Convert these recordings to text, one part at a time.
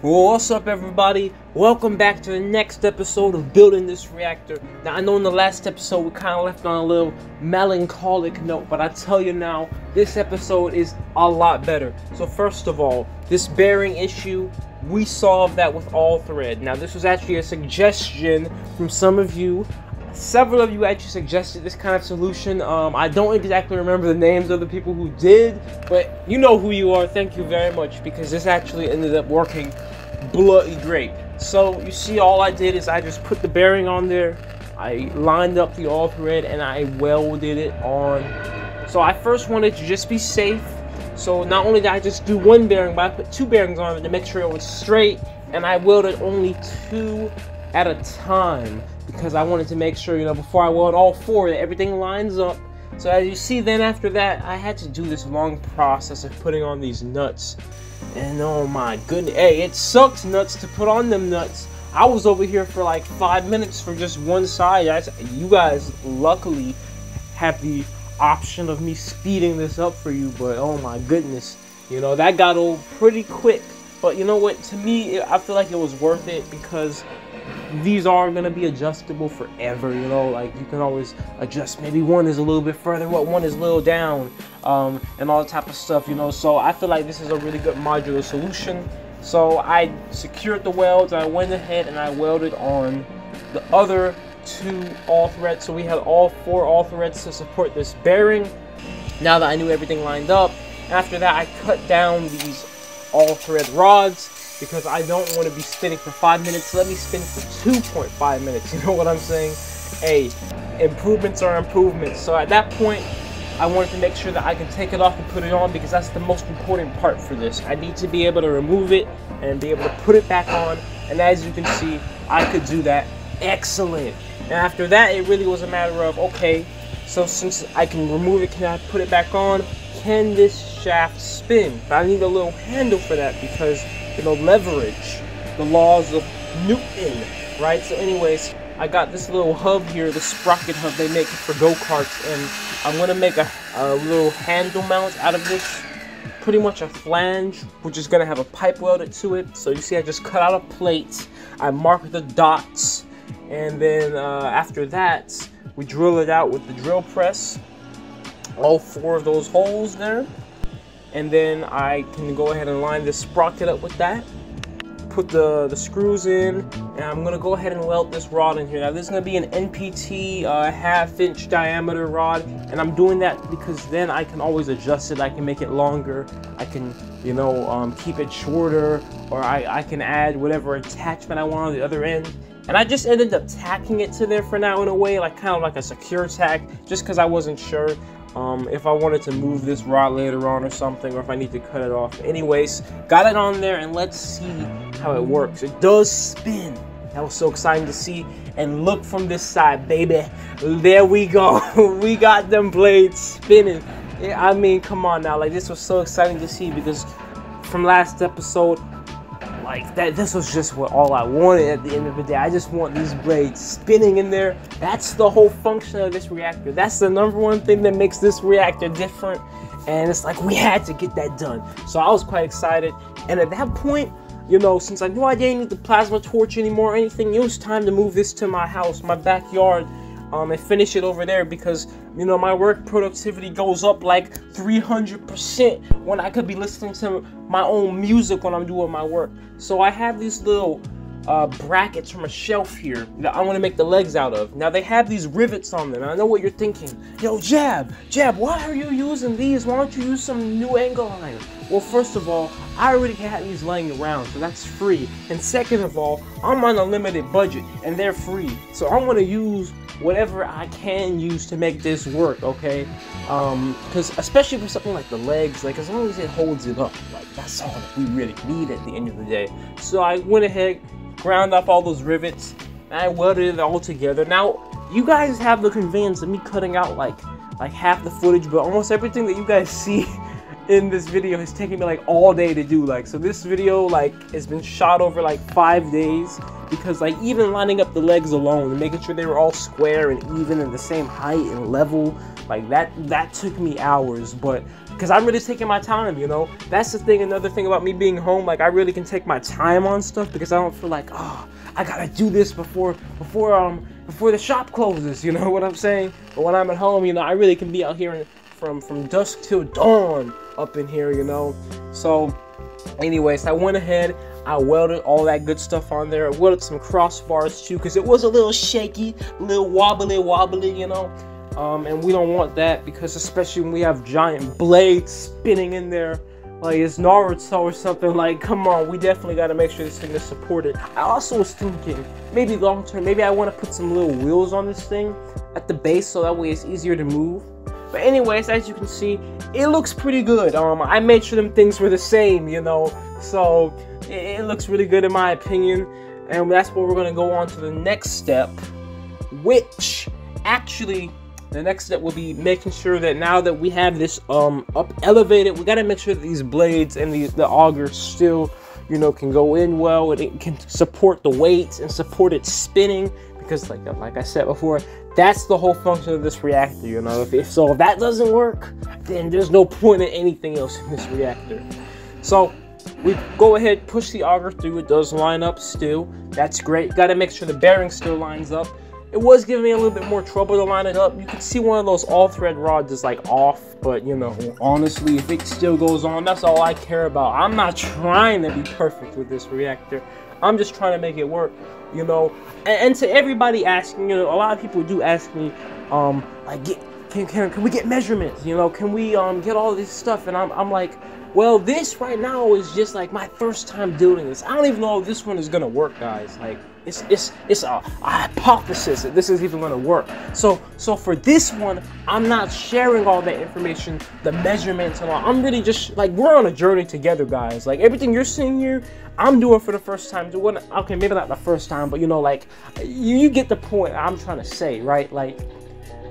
What's up everybody? Welcome back to the next episode of Building This Reactor. Now I know in the last episode we kind of left on a little melancholic note, but I tell you now, this episode is a lot better. So first of all, this bearing issue, we solved that with all thread. Now this was actually a suggestion from some of you several of you actually suggested this kind of solution. Um, I don't exactly remember the names of the people who did, but you know who you are. Thank you very much because this actually ended up working bloody great. So you see, all I did is I just put the bearing on there. I lined up the all thread and I welded it on. So I first wanted to just be safe. So not only did I just do one bearing, but I put two bearings on it to make sure it was straight. And I welded only two at a time because I wanted to make sure, you know, before I weld all four, that everything lines up. So as you see, then after that, I had to do this long process of putting on these nuts. And oh my goodness, hey, it sucks nuts to put on them nuts. I was over here for like five minutes for just one side. You guys luckily have the option of me speeding this up for you, but oh my goodness, you know, that got old pretty quick. But you know what, to me, I feel like it was worth it because these are to be adjustable forever you know? Like you can always adjust. Maybe one is a little bit further what one is a little down um, and all that type of stuff you know? So I feel like this is a really good modular solution. So I secured the welds I went ahead and I welded on the other two all threads. So we had all four all threads to support this bearing now that I knew everything lined up. After that I cut down these all thread rods because I don't want to be spinning for five minutes. Let me spin for 2.5 minutes. You know what I'm saying? Hey, improvements are improvements. So at that point, I wanted to make sure that I can take it off and put it on because that's the most important part for this. I need to be able to remove it and be able to put it back on. And as you can see, I could do that. Excellent. And after that, it really was a matter of, okay, so since I can remove it, can I put it back on? Can this shaft spin? But I need a little handle for that because know, leverage the laws of Newton, right? So anyways, I got this little hub here, the sprocket hub they make for go-karts, and I'm gonna make a, a little handle mount out of this. Pretty much a flange, which is gonna have a pipe welded to it. So you see I just cut out a plate, I mark the dots, and then uh, after that, we drill it out with the drill press. All four of those holes there. And then I can go ahead and line this sprocket up with that. Put the the screws in and I'm gonna go ahead and weld this rod in here. Now this is gonna be an NPT uh, half inch diameter rod and I'm doing that because then I can always adjust it. I can make it longer. I can you know um, keep it shorter or I, I can add whatever attachment I want on the other end and I just ended up tacking it to there for now in a way like kind of like a secure tack just because I wasn't sure um, if I wanted to move this rod later on or something, or if I need to cut it off. Anyways, got it on there, and let's see how it works. It does spin. That was so exciting to see. And look from this side, baby. There we go. we got them blades spinning. I mean, come on now. Like, this was so exciting to see because from last episode, like that this was just what all I wanted at the end of the day. I just want these blades spinning in there. That's the whole function of this reactor. That's the number one thing that makes this reactor different. And it's like we had to get that done. So I was quite excited. And at that point, you know, since I knew I didn't need the plasma torch anymore or anything, it was time to move this to my house, my backyard um, and finish it over there because you know my work productivity goes up like 300% when I could be listening to my own music when I'm doing my work. So I have these little uh, brackets from a shelf here that I want to make the legs out of. Now they have these rivets on them. I know what you're thinking. Yo, Jab, Jab, why are you using these? Why don't you use some new angle iron? Well, first of all, I already have these laying around, so that's free. And second of all, I'm on a limited budget, and they're free. So I want to use whatever I can use to make this work, okay? Um, because especially for something like the legs, like as long as it holds it up, like that's all that we really need at the end of the day. So I went ahead, ground up all those rivets, and I welded it all together. Now, you guys have the convenience of me cutting out like like half the footage, but almost everything that you guys see in this video has taken me like all day to do like so this video like has been shot over like five days because like even lining up the legs alone and making sure they were all square and even and the same height and level like that that took me hours but because I'm really taking my time, you know. That's the thing. Another thing about me being home, like I really can take my time on stuff because I don't feel like, oh, I gotta do this before before um before the shop closes. You know what I'm saying? But when I'm at home, you know, I really can be out here from from dusk till dawn up in here, you know. So, anyways, I went ahead. I welded all that good stuff on there. I welded some crossbars too, because it was a little shaky, a little wobbly, wobbly, you know. Um, and we don't want that because especially when we have giant blades spinning in there like it's Naruto or something like come on we definitely got to make sure this thing is supported I also was thinking maybe long term maybe I want to put some little wheels on this thing at the base so that way it's easier to move but anyways as you can see it looks pretty good. Um I made sure them things were the same you know? So it, it looks really good in my opinion. And that's where we're gonna go on to the next step which actually the next step will be making sure that now that we have this um up elevated, we gotta make sure that these blades and the, the augers still, you know, can go in well and it can support the weights and support it spinning. Because like like I said before, that's the whole function of this reactor, you know. If, if so if that doesn't work, then there's no point in anything else in this reactor. So we go ahead, push the auger through, it does line up still. That's great. Gotta make sure the bearing still lines up. It was giving me a little bit more trouble to line it up. You can see one of those all thread rods is like off, but you know, honestly, if it still goes on, that's all I care about. I'm not trying to be perfect with this reactor. I'm just trying to make it work, you know. And, and to everybody asking, you know, a lot of people do ask me, um, like, get, can, can, can we get measurements? You know, can we um get all this stuff? And I'm, I'm like, well, this right now is just like my first time doing this. I don't even know if this one is gonna work, guys. Like, it's it's it's a, a hypothesis that this is even going to work. So so for this one, I'm not sharing all that information, the measurements and all. I'm really just like we're on a journey together, guys. Like everything you're seeing here, I'm doing for the first time. Doing okay, maybe not the first time, but you know, like you, you get the point I'm trying to say, right? Like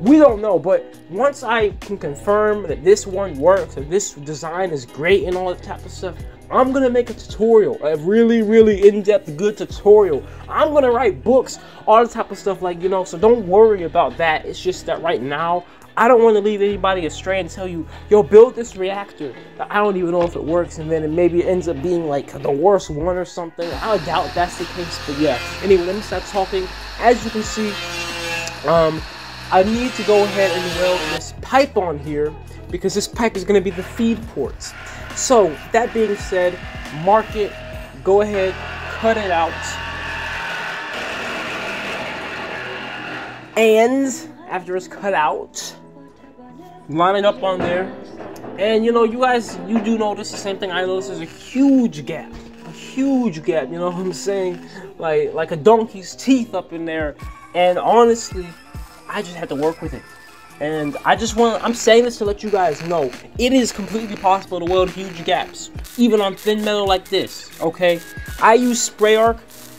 we don't know but once i can confirm that this one works and this design is great and all that type of stuff I'm gonna make a tutorial, a really, really in-depth, good tutorial. I'm gonna write books, all the type of stuff like, you know, so don't worry about that. It's just that right now, I don't want to leave anybody astray and tell you, yo, build this reactor. I don't even know if it works, and then it maybe ends up being like the worst one or something. I doubt that's the case, but yeah. Anyway, let me stop talking. As you can see, um, I need to go ahead and weld this pipe on here because this pipe is going to be the feed ports. So, that being said, mark it, go ahead, cut it out. And after it's cut out, line it up on there. And you know, you guys, you do notice the same thing I notice. There's a huge gap, a huge gap. You know what I'm saying? Like, like a donkey's teeth up in there. And honestly, I just had to work with it. And I just want, I'm saying this to let you guys know, it is completely possible to weld huge gaps, even on thin metal like this, okay? I use spray arc,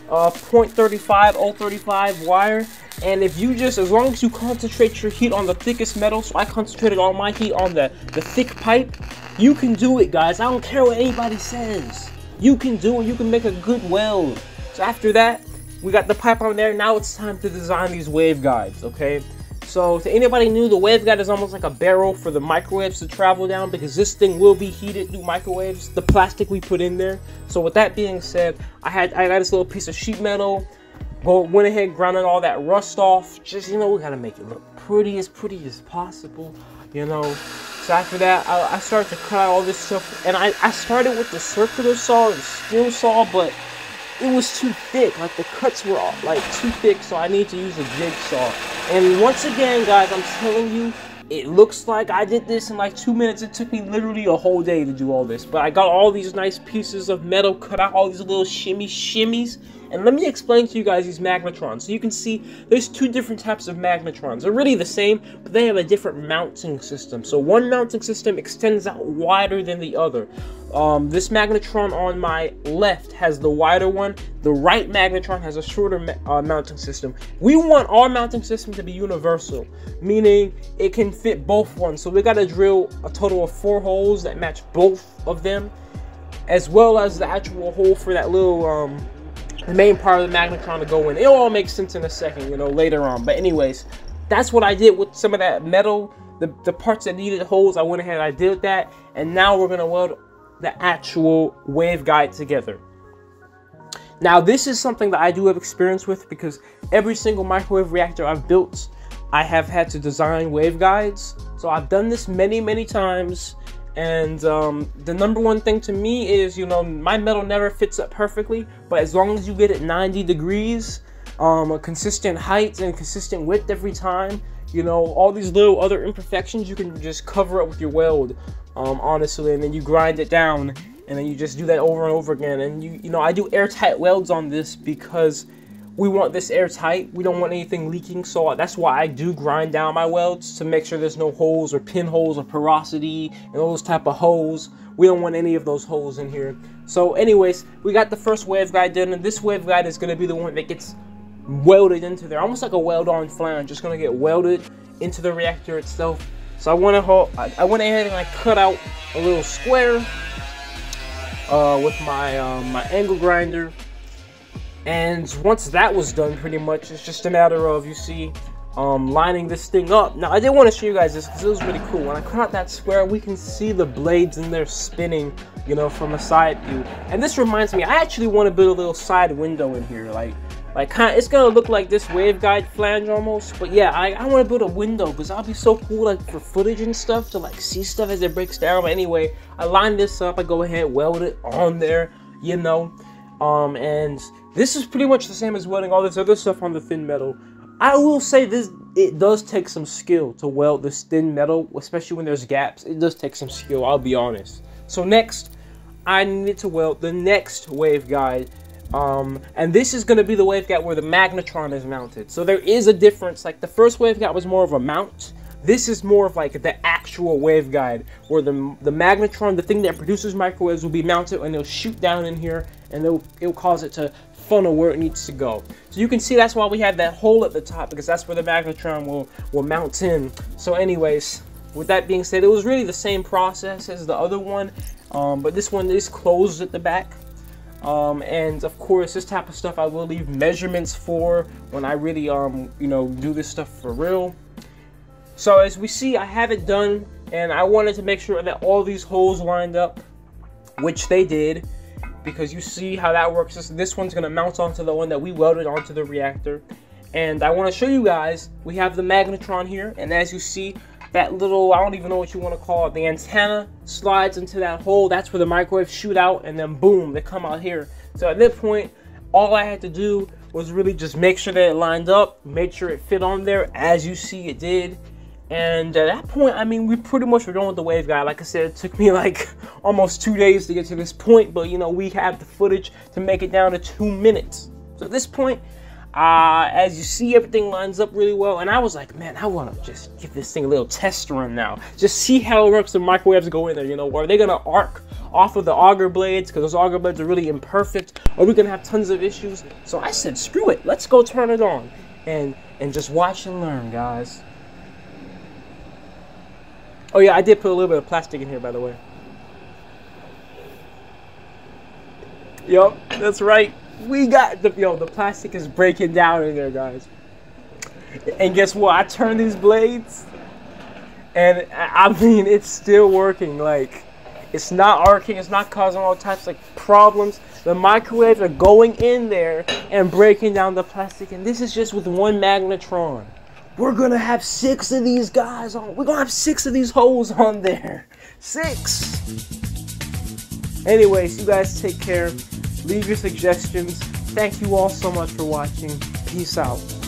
uh, 0.35, 035 wire, and if you just, as long as you concentrate your heat on the thickest metal, so I concentrated all my heat on the, the thick pipe, you can do it, guys. I don't care what anybody says. You can do it. You can make a good weld. So after that, we got the pipe on there. Now it's time to design these waveguides, okay? So to anybody new, the waveguide is almost like a barrel for the microwaves to travel down because this thing will be heated through microwaves, the plastic we put in there. So with that being said, I had I got this little piece of sheet metal, go went ahead grounded all that rust off. Just you know, we gotta make it look pretty as pretty as possible, you know. So after that, I, I started to cut out all this stuff, and I, I started with the circular saw, the steel saw, but it was too thick. Like the cuts were all, like too thick, so I need to use a jigsaw. And once again, guys, I'm telling you, it looks like I did this in like two minutes. It took me literally a whole day to do all this. But I got all these nice pieces of metal, cut out all these little shimmy shimmies, and let me explain to you guys these magnetrons. So you can see there's two different types of magnetrons. They're really the same, but they have a different mounting system. So one mounting system extends out wider than the other. Um, this magnetron on my left has the wider one. The right magnetron has a shorter uh, mounting system. We want our mounting system to be universal, meaning it can fit both ones. So we got to drill a total of four holes that match both of them, as well as the actual hole for that little um, the main part of the magnetron to go in. It'll all make sense in a second, you know, later on. But anyways, that's what I did with some of that metal the, the parts that needed holes, I went ahead and I did that. And now we're going to weld the actual waveguide together. Now, this is something that I do have experience with because every single microwave reactor I've built, I have had to design waveguides. So I've done this many, many times. And um, the number one thing to me is, you know, my metal never fits up perfectly, but as long as you get it 90 degrees, um, a consistent height and consistent width every time, you know, all these little other imperfections, you can just cover up with your weld, um, honestly, and then you grind it down and then you just do that over and over again. And you, you know, I do airtight welds on this because we want this airtight. We don't want anything leaking, so that's why I do grind down my welds to make sure there's no holes or pinholes or porosity and all those type of holes. We don't want any of those holes in here. So anyways, we got the first waveguide done, and this waveguide is going to be the one that gets welded into there, almost like a weld-on flange, just going to get welded into the reactor itself. So I went, ahead, I went ahead and I cut out a little square uh, with my um, my angle grinder. And once that was done, pretty much, it's just a matter of, you see, um, lining this thing up. Now, I did want to show you guys this because it was really cool. When I cut out that square, we can see the blades in there spinning, you know, from a side view. And this reminds me, I actually want to build a little side window in here, like, like kind of, it's gonna look like this waveguide flange almost, but yeah, I, I want to build a window because that'll be so cool, like for footage and stuff to like see stuff as it breaks down. But anyway, I line this up, I go ahead, weld it on there, you know, um, and this is pretty much the same as welding all this other stuff on the thin metal. I will say this, it does take some skill to weld this thin metal, especially when there's gaps. It does take some skill, I'll be honest. So next, I need to weld the next waveguide um, and this is going to be the waveguide where the magnetron is mounted. So there is a difference. Like the first waveguide was more of a mount. This is more of like the actual waveguide where the, the magnetron, the thing that produces microwaves, will be mounted and it'll shoot down in here and it'll, it'll cause it to funnel where it needs to go. So you can see that's why we have that hole at the top because that's where the magnetron will, will mount in. So anyways, with that being said, it was really the same process as the other one, um, but this one is closed at the back. Um, and of course, this type of stuff I will leave measurements for when I really, um, you know, do this stuff for real. So as we see, I have it done, and I wanted to make sure that all these holes lined up, which they did, because you see how that works. This, this one's gonna mount onto the one that we welded onto the reactor. And I want to show you guys, we have the magnetron here, and as you see, that little, I don't even know what you want to call it, the antenna slides into that hole. That's where the microwaves shoot out and then boom, they come out here. So at that point, all I had to do was really just make sure that it lined up, make sure it fit on there as you see it did. And at that point, I mean, we pretty much were done with the waveguide. Like I said, it took me like almost two days to get to this point, but you know, we have the footage to make it down to two minutes. So at this point, uh, as you see, everything lines up really well. And I was like, man, I want to just give this thing a little test run now. Just see how it works. The microwaves go in there. You know, are they going to arc off of the auger blades? Because those auger blades are really imperfect. Are we going to have tons of issues? So I said, screw it. Let's go turn it on. And, and just watch and learn, guys. Oh yeah, I did put a little bit of plastic in here, by the way. Yup, that's right. We got the yo the plastic is breaking down in there guys. And guess what? I turned these blades and i mean it's still working like it's not arcing it's not causing all types of problems. The microwaves are going in there and breaking down the plastic and this is just with one magnetron we're gonna have six of these guys on we're gonna have six of these holes on there six anyways you guys take care leave your suggestions. Thank you all so much for watching. Peace out.